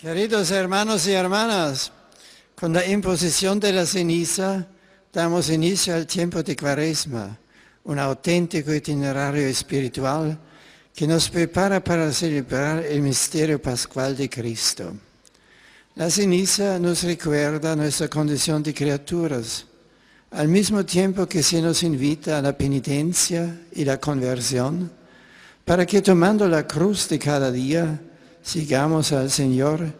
Queridos hermanos y hermanas, con la imposición de la ceniza damos inicio al tiempo de Cuaresma, un auténtico itinerario espiritual que nos prepara para celebrar el misterio pascual de Cristo. La ceniza nos recuerda nuestra condición de criaturas, al mismo tiempo que se nos invita a la penitencia y la conversión, para que tomando la cruz de cada día, sigamos al Señor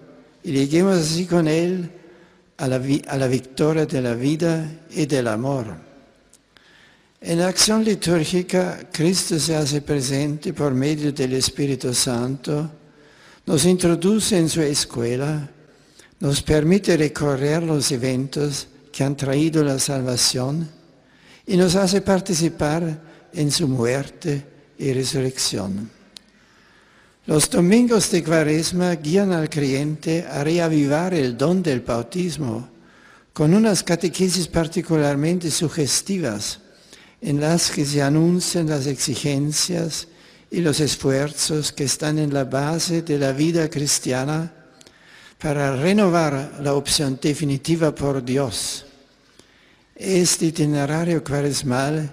y lleguemos así con Él a la, victoria de la vida y del amor. En la acción litúrgica, Cristo se hace presente por medio del Espíritu Santo, nos introduce en su escuela, nos permite recorrer los eventos que han traído la salvación y nos hace participar en su muerte y resurrección. Los domingos de cuaresma guían al creyente a reavivar el don del bautismo con unas catequesis particularmente sugestivas en las que se anuncian las exigencias y los esfuerzos que están en la base de la vida cristiana para renovar la opción definitiva por Dios. Este itinerario cuaresmal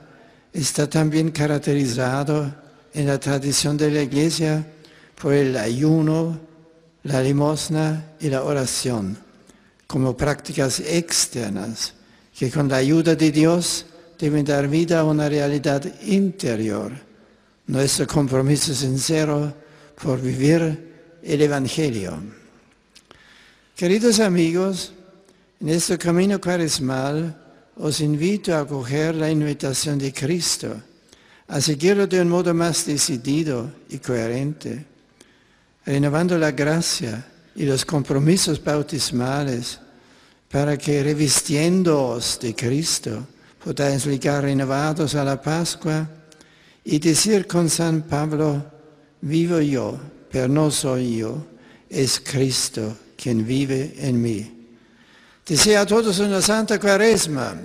está también caracterizado en la tradición de la Iglesia por el ayuno, la limosna y la oración, como prácticas externas que con la ayuda de Dios deben dar vida a una realidad interior, nuestro compromiso sincero por vivir el Evangelio. Queridos amigos, en este camino cuaresmal os invito a acoger la invitación de Cristo, a seguirlo de un modo más decidido y coherente renovando la gracia y los compromisos bautismales para que revistiéndoos de Cristo podáis ligar renovados a la Pascua y decir con San Pablo, vivo yo, pero no soy yo, es Cristo quien vive en mí. Desea a todos una santa cuaresma.